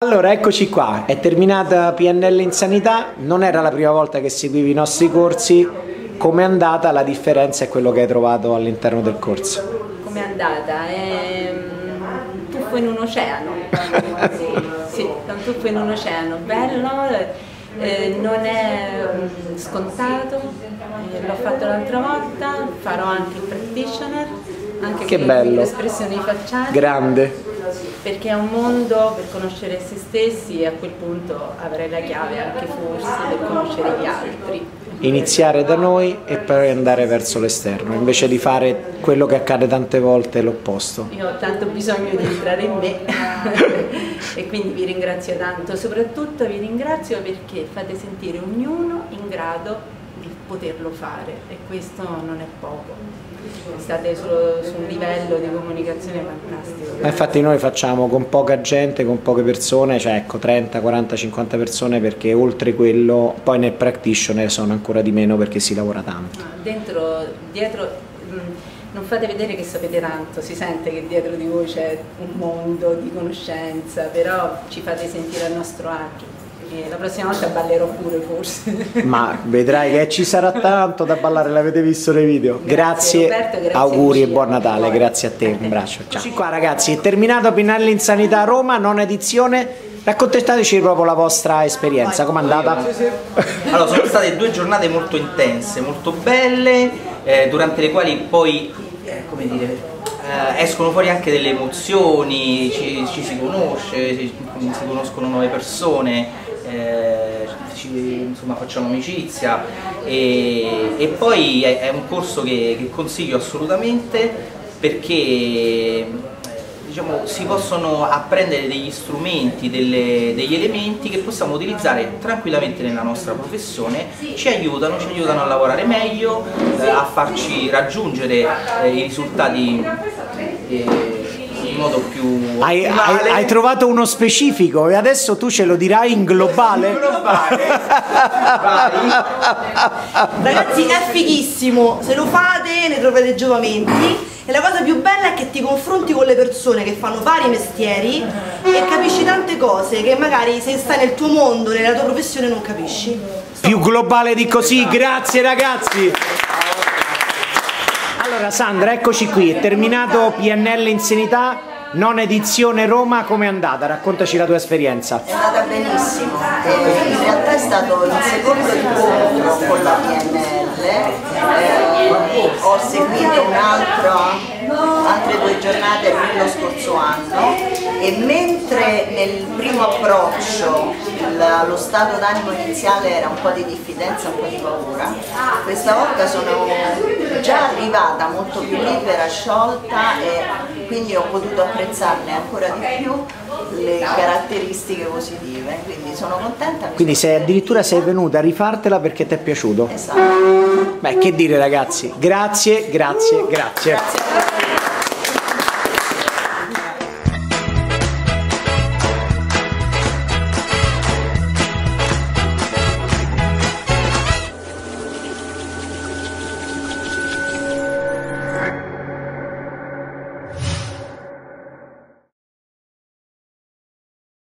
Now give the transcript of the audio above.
Allora, eccoci qua, è terminata PNL in sanità, non era la prima volta che seguivi i nostri corsi, com'è andata? La differenza è quello che hai trovato all'interno del corso. Com'è andata? È un tuffo in un oceano, sì, è un tuffo in un oceano, bello, eh, non è mm, scontato, eh, l'ho fatto l'altra volta, farò anche il practitioner, anche Che bello. espressioni facciali. Grande. Perché è un mondo per conoscere se stessi e a quel punto avrei la chiave anche forse per conoscere gli altri. Iniziare da noi e poi andare verso l'esterno, invece di fare quello che accade tante volte l'opposto. Io ho tanto bisogno di entrare in me e quindi vi ringrazio tanto, soprattutto vi ringrazio perché fate sentire ognuno in grado di poterlo fare e questo non è poco. State su, su un livello di comunicazione fantastico. Ma infatti noi facciamo con poca gente, con poche persone, cioè ecco 30, 40, 50 persone perché oltre quello poi nel practitioner sono ancora di meno perché si lavora tanto. Dentro, dietro, mh, non fate vedere che sapete tanto, si sente che dietro di voi c'è un mondo di conoscenza, però ci fate sentire a nostro agio. E la prossima volta ballerò pure forse. Ma vedrai che ci sarà tanto da ballare, l'avete visto nei video. Grazie, Grazie, Roberto, grazie auguri e buon Natale, grazie a te, un braccio. Ciao. Eccoci qua ragazzi, è terminato Pinelli in Sanità Roma, nona edizione. Raccontateci proprio la vostra esperienza, com'è andata? Allora, sono state due giornate molto intense, molto belle, eh, durante le quali poi, eh, come dire, eh, escono fuori anche delle emozioni, ci, ci si conosce, si, si conoscono nuove persone, eh, ci- insomma facciamo amicizia. E, e poi è, è un corso che, che consiglio assolutamente perché diciamo, si possono apprendere degli strumenti, delle- degli elementi che possiamo utilizzare tranquillamente nella nostra professione, ci aiutano, ci aiutano a lavorare meglio, eh, a farci raggiungere eh, i risultati eh, in modo più Hai, hai- hai trovato uno specifico e adesso tu ce lo dirai in globale? Ragazzi è fighissimo, se lo fate ne troverete giovamenti e la cosa più bella è che ti confronti con le persone che fanno vari mestieri e capisci tante cose che magari se stai nel tuo mondo, nella tua professione non capisci. Più globale di così, grazie ragazzi! Allora Sandra, eccoci qui, è terminato PNL in sanità, nona edizione Roma, com'è andata? Raccontaci la tua esperienza. È andata benissimo, Eh, in realtà è stato il secondo incontro con la PNL, Eh, ho seguito un altro, altre due giornate lo scorso anno e mentre nel primo approccio lo stato d'animo iniziale era un po' di diffidenza, un po' di paura, questa volta sono già arrivata molto più libera, sciolta e quindi ho potuto apprezzarne ancora di più le caratteristiche positive, quindi sono contenta. Quindi sei addirittura sei venuta a rifartela perché ti è piaciuto? Esatto. Beh, che dire ragazzi, grazie, grazie, grazie. Grazie.